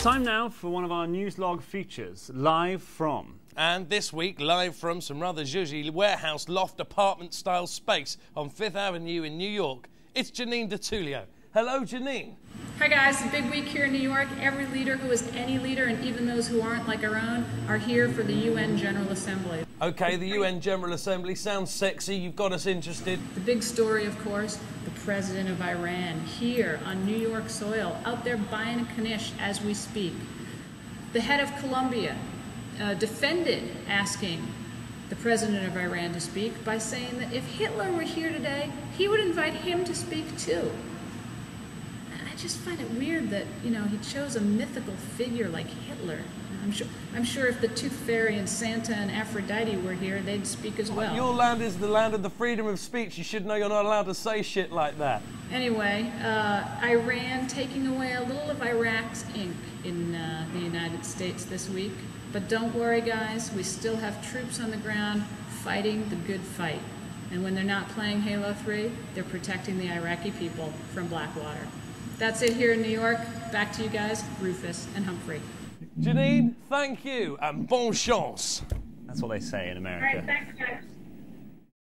It's time now for one of our Newslog features, live from. And this week, live from some rather zhuzhy warehouse loft apartment style space on Fifth Avenue in New York, it's Janine DeTullio. Hello, Janine. Hi guys, a big week here in New York. Every leader who is any leader, and even those who aren't like our own, are here for the UN General Assembly. Okay, the UN General Assembly sounds sexy. You've got us interested. The big story, of course, the president of Iran here on New York soil, out there buying a Knish as we speak. The head of Columbia uh, defended asking the president of Iran to speak by saying that if Hitler were here today, he would invite him to speak too I just find it weird that you know he chose a mythical figure like Hitler. I'm sure. I'm sure if the Tooth Fairy and Santa and Aphrodite were here, they'd speak as well. Your land is the land of the freedom of speech. You should know you're not allowed to say shit like that. Anyway, uh, Iran taking away a little of Iraq's ink in uh, the United States this week. But don't worry, guys. We still have troops on the ground fighting the good fight. And when they're not playing Halo 3, they're protecting the Iraqi people from Blackwater. That's it here in New York. Back to you guys, Rufus and Humphrey. Janine, thank you, and bon chance. That's what they say in America.